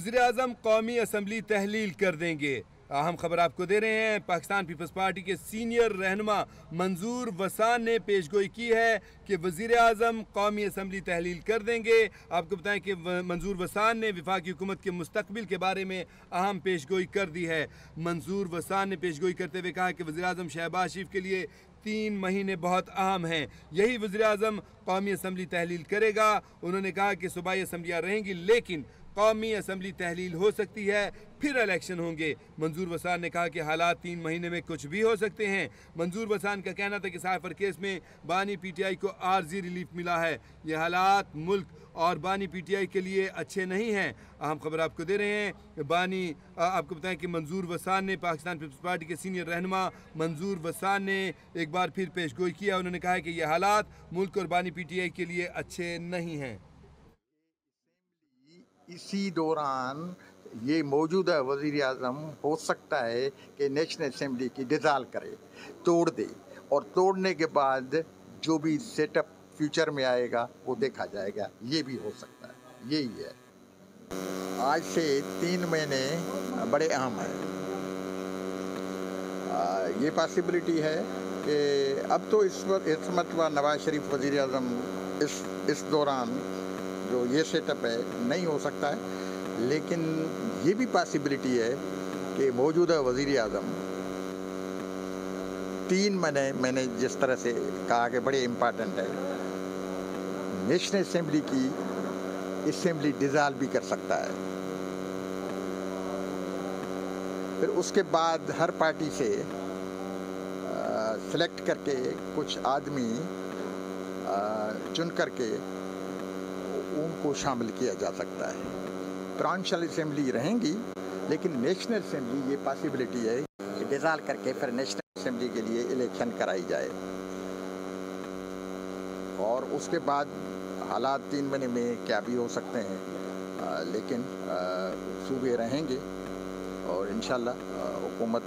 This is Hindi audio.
वजी अजम कौमी असम्बली तहलील कर देंगे। अहम खबर आपको दे रहे हैं, पाकिस्तान पीपल्स पार्टी के सीनियर रहनमा मंजूर वसान ने पेश गोई की है कि वज़ीर अजम कौमी असम्बली तहलील कर देंगे। आपको बताएँ कि मंजूर वसान ने विफाकी हुकूमत के मुस्तबिल के बारे में अहम पेश गोई कर दी है। मंजूर वसान ने पेश गोई करते हुए कहा कि वजी अजम शहबाज शरीफ के लिए तीन महीने बहुत अहम हैं। यही वजी अजम कौमी असम्बली तहलील करेगा। उन्होंने कहा कि सूबाई असम्बलियाँ रहेंगी, लेकिन कौमी असम्बली तहलील हो सकती है, फिर इलेक्शन होंगे। मंजूर वसान ने कहा कि हालात तीन महीने में कुछ भी हो सकते हैं। मंजूर वसान का कहना था कि साइफर केस में बानी पीटीआई को आर्जी रिलीफ मिला है। ये हालात मुल्क और बानी पीटीआई के लिए अच्छे नहीं हैं। अहम खबर आपको दे रहे हैं, बानी आपको बताएँ कि मंजूर वसान ने, पाकिस्तान पीपल्स पार्टी के सीनियर रहनमा मंजूर वसान ने एक बार फिर पेश गोई किया। उन्होंने कहा कि ये हालात मुल्क और बानी पीटीआई के लिए अच्छे नहीं हैं। इसी दौरान ये मौजूदा वज़ी अजम हो सकता है कि नेशनल असम्बली की डिज़ाल करे, तोड़ दे और तोड़ने के बाद जो भी सेटअप फ्यूचर में आएगा, वो देखा जाएगा। ये भी हो सकता है। यही है। आज से तीन महीने बड़े अहम हैं। ये पॉसिबिलिटी है कि अब तो इस वक्त इस मरतबा नवाज़ शरीफ वज़ी अजम इस इस दौरान जो ये सेटअप है, नहीं हो सकता है। लेकिन ये भी पॉसिबिलिटी है कि मौजूदा वज़ी अजम तीन महीने, मैंने जिस तरह से कहा कि बड़े इंपॉर्टेंट है। नेशनल असम्बली की असम्बली डिज़ाल्व भी कर सकता है। फिर उसके बाद हर पार्टी से सेलेक्ट करके कुछ आदमी चुन करके उनको शामिल किया जा सकता है। प्रांशल असम्बली रहेंगी, लेकिन नेशनल असम्बली ये पॉसिबिलिटी है कि डिज़ाल्व करके फिर नेशनल असम्बली के लिए इलेक्शन कराई जाए। और उसके बाद हालात तीन महीने में क्या भी हो सकते हैं। लेकिन सूबे रहेंगे और इन हुकूमत